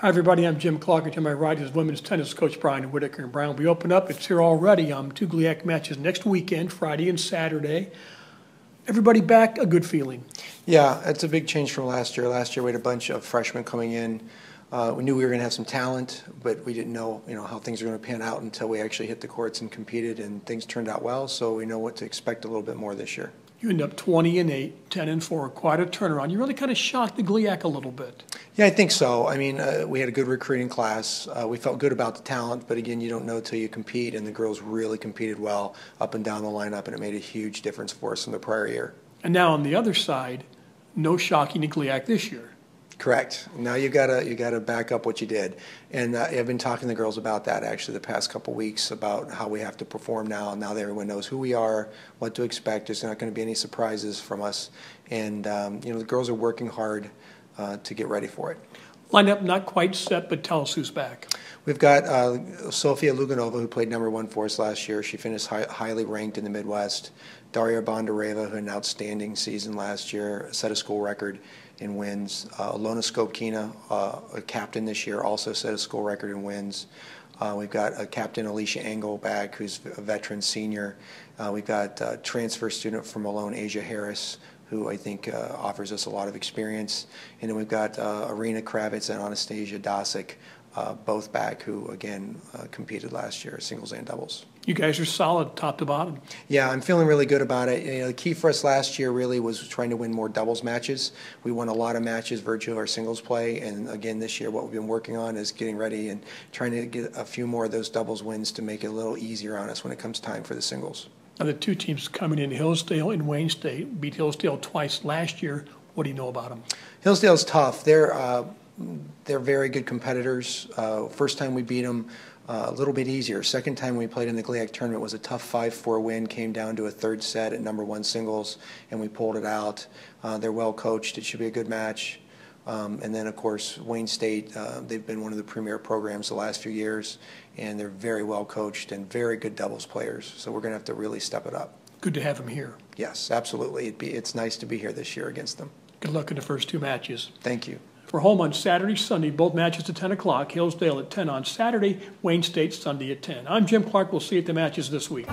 Hi, everybody. I'm Jim Clark, and to my right is women's tennis coach Bryan Whittaker. And Bryan, we open up. It's here already. Um, two GLIAC matches next weekend, Friday and Saturday. Everybody back, a good feeling. Yeah, it's a big change from last year. Last year we had a bunch of freshmen coming in. Uh, we knew we were going to have some talent, but we didn't know, you know, how things were going to pan out until we actually hit the courts and competed, and things turned out well. So we know what to expect a little bit more this year. You end up 20 and 8, 10 and 4, quite a turnaround. You really kind of shocked the GLIAC a little bit. Yeah, I think so. I mean, uh, we had a good recruiting class. Uh, we felt good about the talent, but again, you don't know till you compete, and the girls really competed well up and down the lineup, and it made a huge difference for us from the prior year. And now on the other side, no shocking the GLIAC this year. Correct. Now you gotta you gotta back up what you did, and uh, I've been talking to the girls about that actually the past couple weeks about how we have to perform now. And now that everyone knows who we are, what to expect. There's not going to be any surprises from us, and um, you know the girls are working hard uh, to get ready for it. Lineup not quite set, but tell us who's back. We've got uh, Sofia Luganova, who played number one for us last year. She finished high, highly ranked in the Midwest. Daria Bondareva, who had an outstanding season last year, set a school record in wins. Uh, Alona Skopkina, uh, a captain this year, also set a school record in wins. Uh, we've got a captain, Alicia Engel, back, who's a veteran senior. Uh, we've got a transfer student from Malone, Asia Harris, who I think uh, offers us a lot of experience. And then we've got uh, Arena Kravitz and Anastasia Dosick, uh, both back, who again uh, competed last year, singles and doubles. You guys are solid, top to bottom. Yeah, I'm feeling really good about it. You know, the key for us last year really was trying to win more doubles matches. We won a lot of matches virtue of our singles play, and again this year, what we've been working on is getting ready and trying to get a few more of those doubles wins to make it a little easier on us when it comes time for the singles. Now, the two teams coming in, Hillsdale and Wayne State, beat Hillsdale twice last year. What do you know about them? Hillsdale's tough. They're uh, they're very good competitors. Uh, first time we beat them, uh, a little bit easier. Second time we played in the GLIAC tournament was a tough 5-4 win. Came down to a third set at number one singles, and we pulled it out. Uh, they're well coached. It should be a good match. Um, and then, of course, Wayne State, uh, they've been one of the premier programs the last few years, and they're very well coached and very good doubles players. So we're going to have to really step it up. Good to have them here. Yes, absolutely. Be, it's nice to be here this year against them. Good luck in the first two matches. Thank you. For home on Saturday, Sunday, both matches at 10 o'clock. Hillsdale at 10 on Saturday, Wayne State Sunday at 10. I'm Jim Clark. We'll see you at the matches this week.